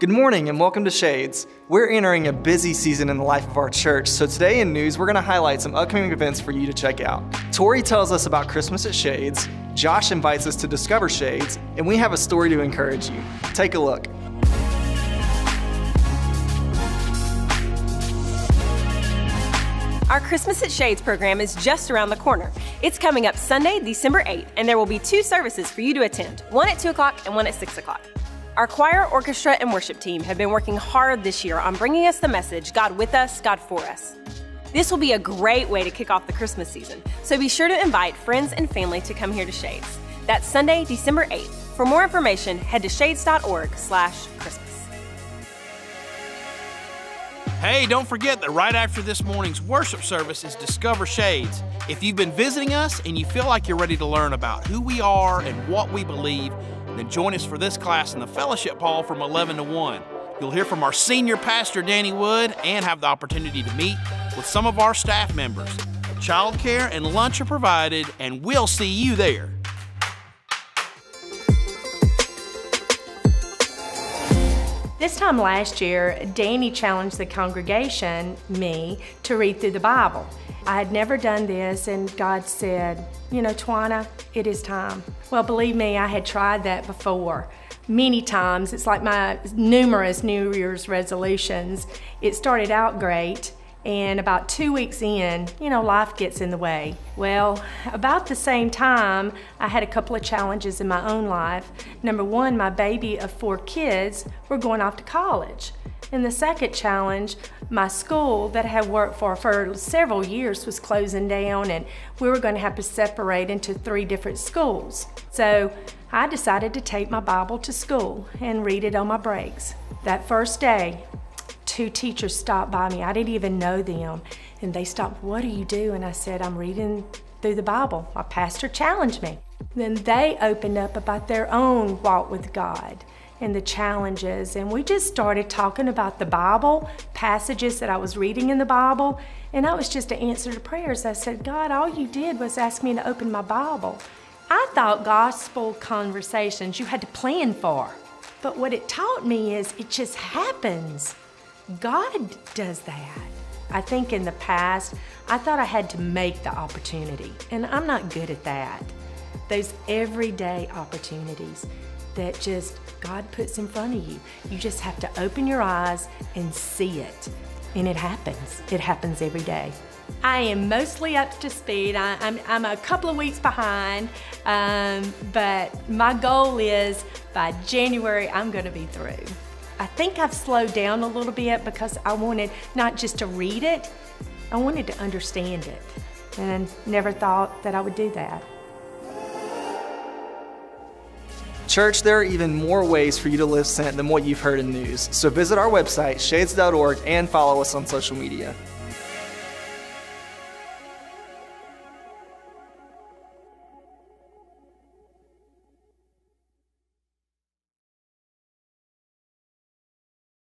Good morning and welcome to Shades. We're entering a busy season in the life of our church, so today in news, we're going to highlight some upcoming events for you to check out. Tori tells us about Christmas at Shades, Josh invites us to discover Shades, and we have a story to encourage you. Take a look. Our Christmas at Shades program is just around the corner. It's coming up Sunday, December 8th, and there will be two services for you to attend one at 2 o'clock and one at 6 o'clock. Our choir, orchestra, and worship team have been working hard this year on bringing us the message God with us, God for us. This will be a great way to kick off the Christmas season, so be sure to invite friends and family to come here to Shades. That's Sunday, December 8th. For more information, head to shades.org slash Christmas. Hey, don't forget that right after this morning's worship service is Discover Shades. If you've been visiting us and you feel like you're ready to learn about who we are and what we believe, then join us for this class in the fellowship hall from 11 to 1. You'll hear from our senior pastor, Danny Wood, and have the opportunity to meet with some of our staff members. Childcare and lunch are provided, and we'll see you there. This time last year, Danny challenged the congregation, me, to read through the Bible. I had never done this, and God said, You know, Twana, it is time. Well, believe me, I had tried that before many times. It's like my numerous New Year's resolutions. It started out great, and about two weeks in, you know, life gets in the way. Well, about the same time, I had a couple of challenges in my own life. Number one, my baby of four kids were going off to college. And the second challenge, my school that I had worked for for several years was closing down and we were going to have to separate into three different schools. So I decided to take my Bible to school and read it on my breaks. That first day, two teachers stopped by me. I didn't even know them. And they stopped, what do you do? And I said, I'm reading through the Bible. My pastor challenged me. Then they opened up about their own walk with God and the challenges. And we just started talking about the Bible, passages that I was reading in the Bible. And that was just an answer to prayers. I said, God, all you did was ask me to open my Bible. I thought gospel conversations you had to plan for. But what it taught me is it just happens. God does that. I think in the past, I thought I had to make the opportunity, and I'm not good at that. Those everyday opportunities that just God puts in front of you. You just have to open your eyes and see it. And it happens. It happens every day. I am mostly up to speed. I, am a couple of weeks behind, um, but my goal is by January I'm going to be through. I think I've slowed down a little bit because I wanted not just to read it, I wanted to understand it. And I never thought that I would do that. Church, there are even more ways for you to live sent than what you've heard in news. So visit our website, shades.org, and follow us on social media.